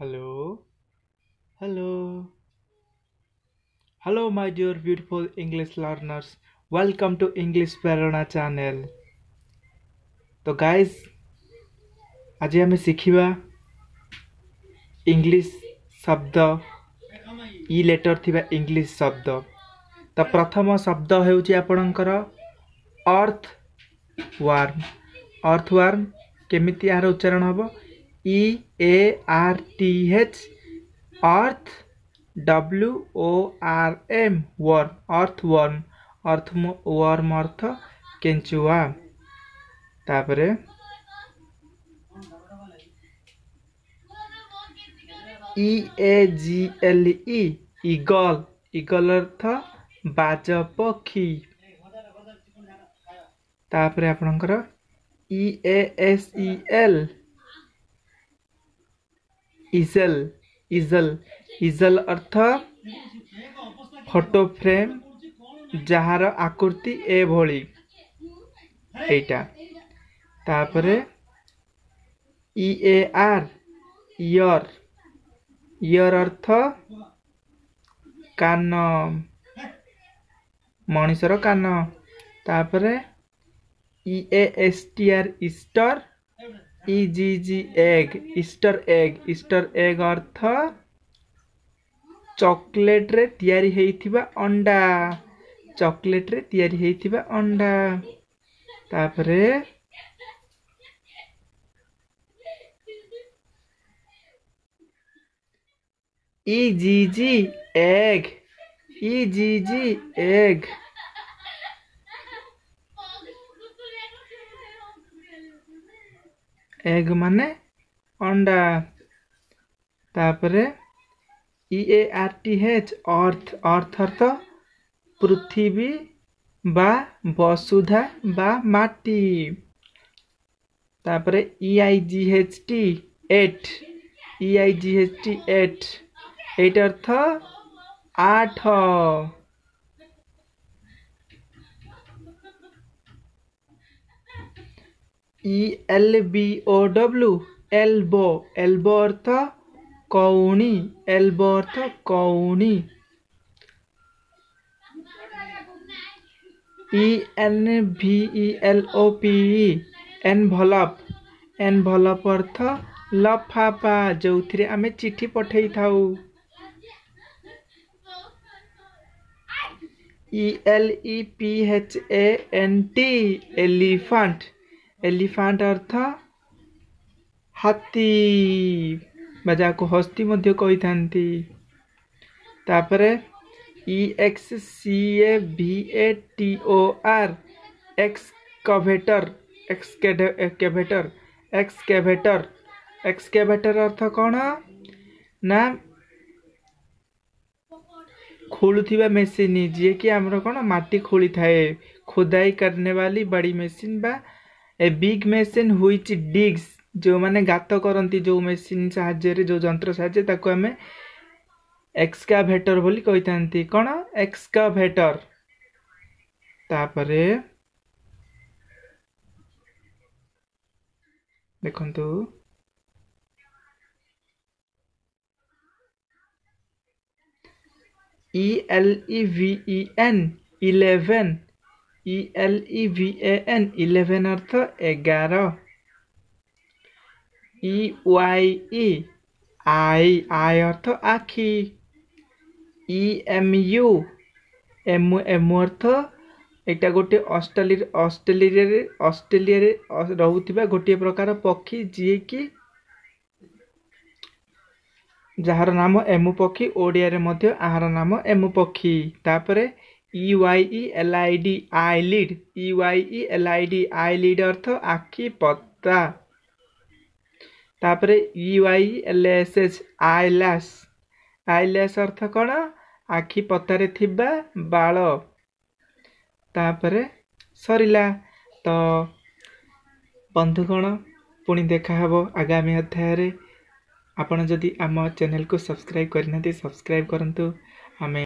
hello hello hello my dear beautiful English learners welcome to English Prerna channel तो guys आज I'm Shikha English शब्द ई letter थिबा English शब्द तो प्रथम शब्द होउची अर्थ वार्म अर्थ वार्म केमी यार उच्चारण हबो E A R T H earth W O R M worm earth worm earth worm अर्थ केंचुआ तापरे ই এ জি এল ই ইগল ইগল অর্থ বাজ পক্ষী তাপরে আপনার E A S E L easel easel easel অর্থ ফটো ফ্রেম যাହାର ଆକୃତି ଏଭଳି ଏଇଟା ତାପରେ ଇ ଏ ଆର୍ ଇୟର୍ ଇୟର୍ ଅର୍ଥ କାନ ମଣିଷର କାନ ତାପରେ E A S T R Easter E G G egg Easter egg Easter egg अर्थ चॉकलेट्रे तैयारी अंडा चॉकलेट्रे तैयारी अंडा तापर E G G egg E G G egg egg ମାନେ ଅଣ୍ଡା ତାପରେ ଇ ଏ ଆର୍ ଟି ଏଚ୍ ଅର୍ଥ ଅର୍ଥ ଅର୍ଥ ପୃଥିବୀ ବା ବସୁଧା ବା ମାଟି ତାପରେ E I G H T eight E I G H T eight ଏଇଟା ଅର୍ଥ ଆଠ E L B O W elbow elbow অর্থ কৌণি এলবো অর্থ কৌণি E N V E L O P E envelope envelope অর্থ ଲଫାପା ଯେଉଁଥିରେ ଆମେ ଚିଠି ପଠାଇଥାଉ E L E P H A N T elephant elephant अर्थ हाथी जहाँ को हस्ती कही था इक्स सी ए भि ए टीओ आर एक्सकटर एक्सकेटर एक्सकेटर एक्सकेटर अर्थ कौन ना खोलुवा मेसीन जी कि आम कौन मटी खोली थाए खोदाई करने वाली बड़ी मेसीन बा a big machine which digs ଯେଉଁମାନେ ଗାତ କରନ୍ତି ଯେଉଁ ମେସିନ୍ ସାହାଯ୍ୟରେ ଯେଉଁ ଯନ୍ତ୍ର ସାହାଯ୍ୟରେ ତାକୁ ଆମେ ଏକ୍ସକାଭେଟର ବୋଲି କହିଥାନ୍ତି କ'ଣ ଏକ୍ସକାଭେଟର ତାପରେ ଦେଖନ୍ତୁ E L E V E N eleven E L E V A N eleven अर्थ एगार E Y E eye eye অর্থ আখি E M U M M অর্থ এটা ଗୋଟେ ଅଷ୍ଟ୍ରେଲି ଅଷ୍ଟ୍ରେଲିଆରେ ଅଷ୍ଟ୍ରେଲିଆରେ ରହୁଥିବା ଗୋଟିଏ ପ୍ରକାର ପକ୍ଷୀ ଯିଏକି ଯାହାର ନାମ ଏମୁ ପକ୍ଷୀ ଓଡ଼ିଆରେ ମଧ୍ୟ ଏହାର ନାମ ଏମୁ ପକ୍ଷୀ ତାପରେ ইউআইইএলআইডি আইলিড ইউআইইএলআইডি আইলিড অর্থ আখি পতা তাপরে ইউআইএলএসএস আইলাস আইলাস অর্থ କ'ଣ ଆଖି ପତାରେ ଥିବା ବାଳ ତାପରେ ସରିଲା ତ ବନ୍ଧୁଗଣ ପୁଣି ଦେଖାହେବ ଆଗାମୀ ଅଧ୍ୟାୟରେ ଆପଣ ଯଦି ଆମ ଚ୍ୟାନେଲ୍କୁ ସବସ୍କ୍ରାଇବ୍ କରିନାହାନ୍ତି ସବସ୍କ୍ରାଇବ୍ କରନ୍ତୁ ଆମେ